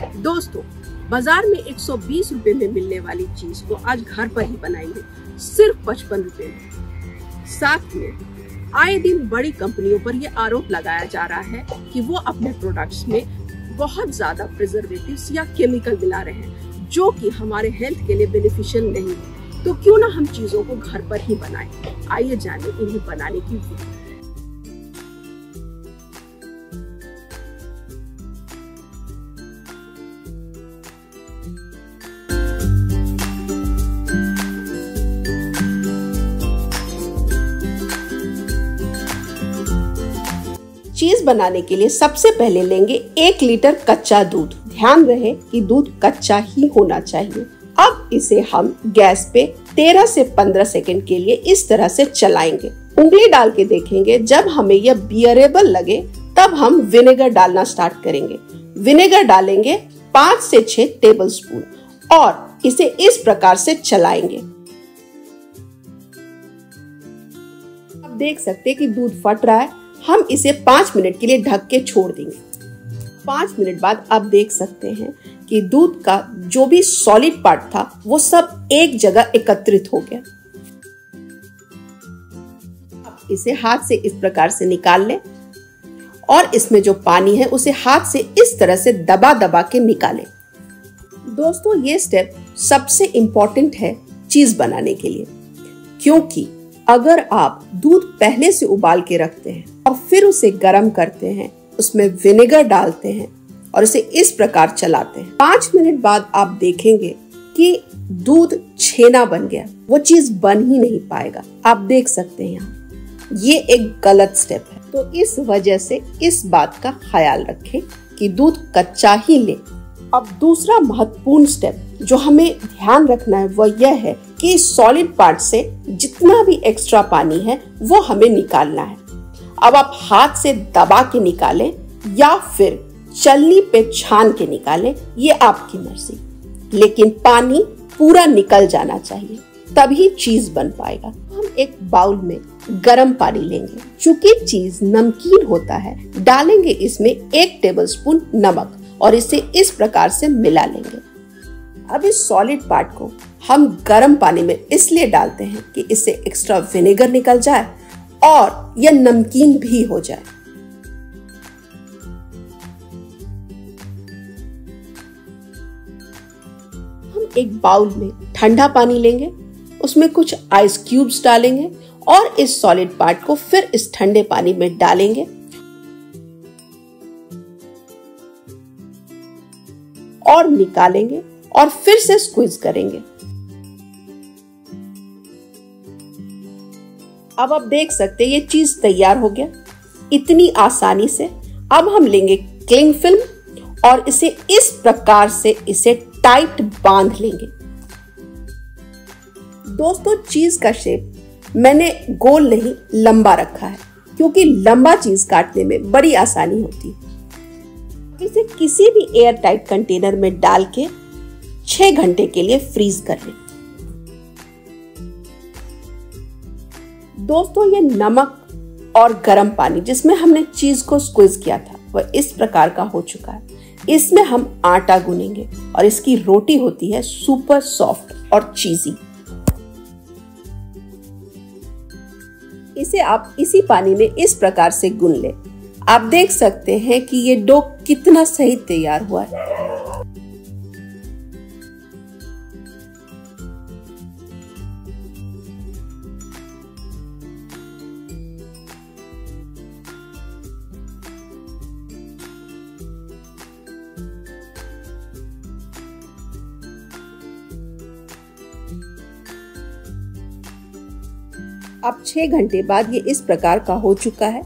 दोस्तों, बाज़ार में 120 रुपए में मिलने वाली चीज़ को आज घर पर ही बनाएँगे। सिर्फ़ पचपन रुपए में। साथ में, आए दिन बड़ी कंपनियों पर यह आरोप लगाया जा रहा है कि वो अपने प्रोडक्ट्स में बहुत ज़्यादा प्रिजर्वेटिव्स या केमिकल मिला रहे हैं, जो कि हमारे हेल्थ के लिए बेनिफिशियल नहीं है। तो क्यों ना हम चीज़ों को घर पर ही बनाएँ? आइए जाने इन्हें बनाने की विधि चीज़ बनाने के लिए सबसे पहले लेंगे एक लीटर कच्चा दूध। ध्यान रहे कि दूध कच्चा ही होना चाहिए। अब इसे हम गैस पे 13 से 15 सेकंड के लिए इस तरह से चलाएँगे। उंगली डाल के देखेंगे, जब हमें यह बियरेबल लगे, तब हम विनेगर डालना स्टार्ट करेंगे। विनेगर डालेंगे पाँच से छह टेबल स्पून और इसे इस प्रकार से चलाएँगे। अब देख सकते हैं कि दूध फट रहा है। हम इसे पाँच मिनट के लिए ढक के छोड़ देंगे। पाँच मिनट बाद आप देख सकते हैं कि दूध का जो भी सॉलिड पार्ट था, वो सब एक जगह एकत्रित हो गया। अब इसे हाथ से इस प्रकार से निकाल लें और इसमें जो पानी है, उसे हाथ से इस तरह से दबा दबा के निकालें। दोस्तों, ये स्टेप सबसे इंपॉर्टेंट है चीज़ बनाने के लिए। क्योंकि अगर आप दूध पहले से उबाल के रखते हैं फिर उसे गर्म करते हैं, उसमें विनेगर डालते हैं और इसे इस प्रकार चलाते हैं। पाँच मिनट बाद आप देखेंगे कि दूध छेना बन गया। वो चीज़ बन ही नहीं पाएगा। आप देख सकते हैं ये एक गलत स्टेप है। तो इस वजह से इस बात का ख्याल रखें कि दूध कच्चा ही ले। अब दूसरा महत्वपूर्ण स्टेप जो हमें ध्यान रखना है वह यह है कि सॉलिड पार्ट से जितना भी एक्स्ट्रा पानी है, वो हमें निकालना है। अब आप हाथ से दबा के निकालें या फिर चलनी पे छान के निकालें, ये आपकी मर्ज़ी। लेकिन पानी पूरा निकल जाना चाहिए, तभी चीज़ बन पाएगा। हम एक बाउल में गर्म पानी लेंगे। चूँकि चीज़ नमकीन होता है, डालेंगे इसमें एक टेबल स्पून नमक और इसे इस प्रकार से मिला लेंगे। अब इस सॉलिड पार्ट को हम गर्म पानी में इसलिए डालते हैं कि इससे एक्स्ट्रा विनेगर निकल जाए और यह नमकीन भी हो जाए। हम एक बाउल में ठंडा पानी लेंगे, उसमें कुछ आइस क्यूब्स डालेंगे और इस सॉलिड पार्ट को फिर इस ठंडे पानी में डालेंगे। और निकालेंगे और फिर से स्क्वीज करेंगे। अब आप देख सकते हैं, ये चीज़ तैयार हो गया। इतनी आसानी से। अब हम लेंगे क्लिंग फ़िल्म और इसे इस प्रकार से इसे टाइट बाँध लेंगे। दोस्तों, चीज़ का शेप मैंने गोल नहीं, लंबा रखा है, क्योंकि लंबा चीज़ काटने में बड़ी आसानी होती है। इसे किसी भी एयर टाइट कंटेनर में डाल के छह घंटे के लिए फ्रीज कर लें। दोस्तों, ये नमक और गर्म पानी जिसमें हमने चीज़ को स्क्विज किया था, वह इस प्रकार का हो चुका है। इसमें हम आटा गुनेंगे और इसकी रोटी होती है सुपर सॉफ्ट और चीजी इसे आप इसी पानी में इस प्रकार से गुन ले। आप देख सकते हैं कि ये डो कितना सही तैयार हुआ है। अब छह घंटे बाद ये इस प्रकार का हो चुका है।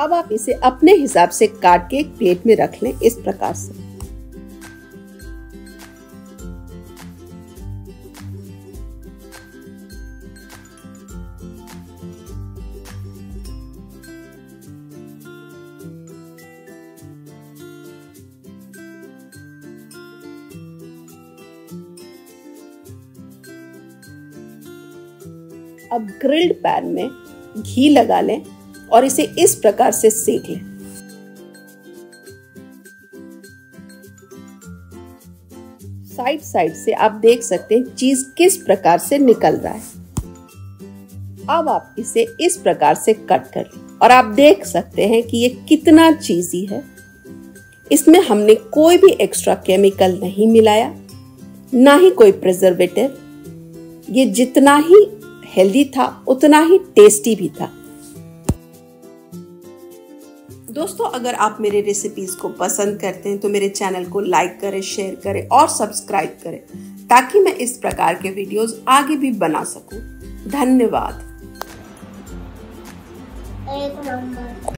अब आप इसे अपने हिसाब से काट के एक प्लेट में रख लें इस प्रकार से। अब ग्रिल्ड पैन में घी लगा लें और इसे इस प्रकार से सेक लें। साइड साइड से आप देख सकते हैं चीज़ किस प्रकार से निकल रहा है। अब आप इसे इस प्रकार से कट कर लें और आप देख सकते हैं कि ये कितना चीजी है। इसमें हमने कोई भी एक्स्ट्रा केमिकल नहीं मिलाया, ना ही कोई प्रिजर्वेटिव ये जितना ही हेल्दी था, उतना ही टेस्टी भी था। दोस्तों, अगर आप मेरे रेसिपीज़ को पसंद करते हैं तो मेरे चैनल को लाइक करें शेयर करें और सब्सक्राइब करें, ताकि मैं इस प्रकार के वीडियोस आगे भी बना सकूँ। धन्यवाद।